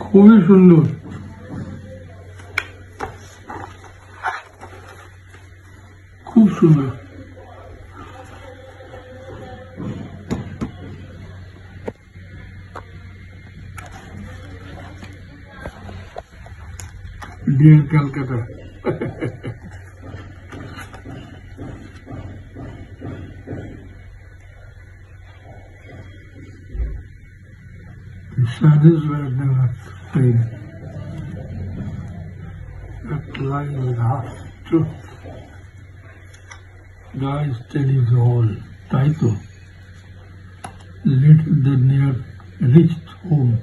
খুবই সুন্দর। খুব সুন্দর। Dear Calcutta The saddest word never fade. That line is half truth. Guys tell you the whole. তাই তো let the near reached home.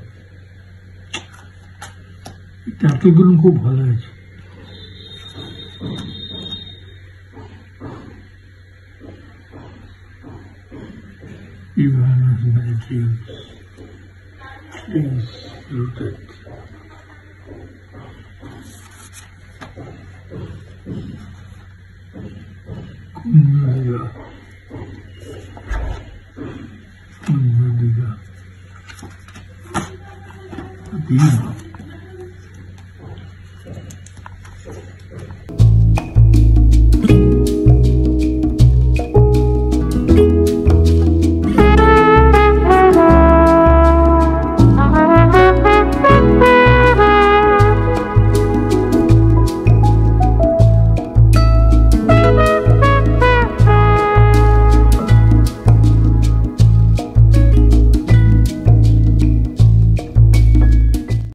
এতগুলো খুব ভালো হয়েছে Ivan's many dreams, insputet. Kunnadiga. Kunnadiga. Dina.